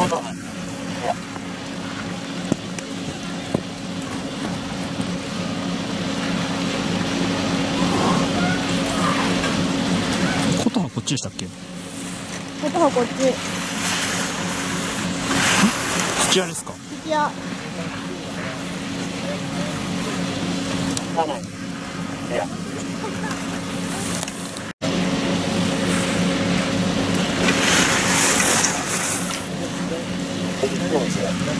コタはこっちでしたっけ？ことはこっち。土屋ですか？土屋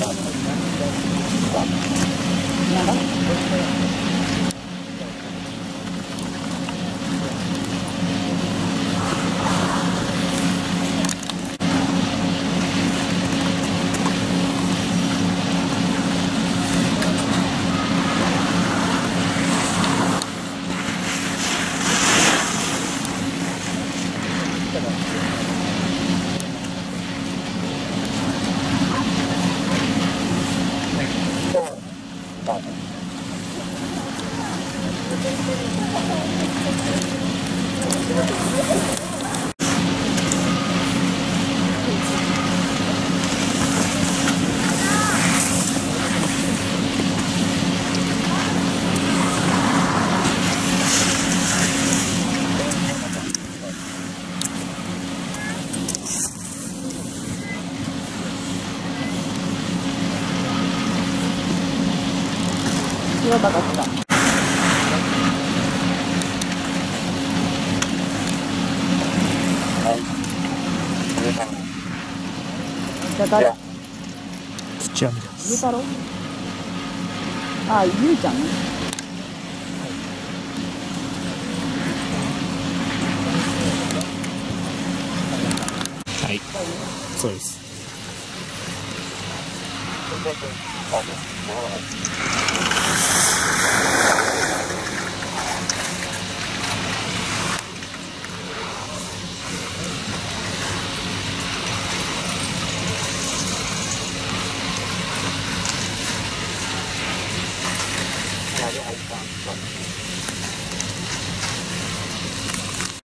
Thank you. 岩田が来た。じゃあ誰土屋みたいです。ゆうたろう？あゆうちゃん？ねはい。そうです。あ感好烦